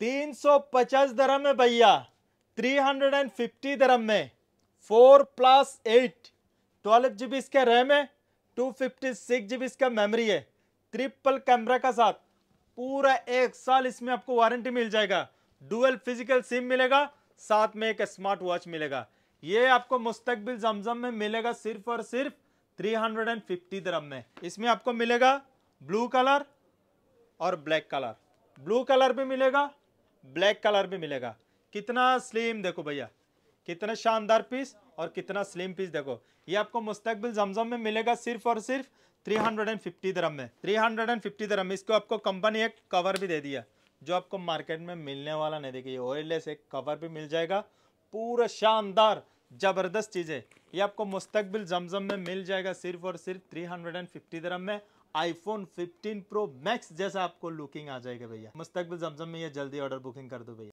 350 दरम में भैया 350 दरम में four plus eight twelve GB इसका रैम है two fifty six G B इसका मेमोरी है ट्रिपल कैमरा का साथ, पूरा एक साल इसमें आपको वारंटी मिल जाएगा डुअल फ़िज़िकल सिम मिलेगा, साथ में एक स्मार्ट वॉच मिलेगा। ये आपको मुस्तकबिल जमजम में मिलेगा सिर्फ़ और सिर्फ़ 350 दरम में। इसमें आपको मिलेगा ब्लू कलर और ब्लैक कलर ब्लू कलर भी मिलेगा ब्लैक कलर भी मिलेगा। कितना स्लिम देखो भैया। कितना शानदार पीस और कितना स्लिम पीस देखो। ये आपको मुस्तकबिल जमजम में मिलेगा सिर्फ़ और सिर्फ़ 350 दरम में। 350 दरम इसको आपको कंपनी एक कवर भी दे दिया। जो आपको मार्केट में मिलने वाला नहीं देखिए। ऑयलेस एक कवर भी मिल जाएगा। पूरा शानदार, ज़बरदस्त चीज़। है ये आपको मुस्तकबिल जमजम में मिल जाएगा सिर्फ़ और सिर्फ़ 350 दरम में। आईफोन 15 प्रो मैक्स जैसा आपको लुकिंग आ जाएगा भैया। मुस्तकबिल जमजम में ये जल्दी ऑर्डर बुकिंग कर दो भैया।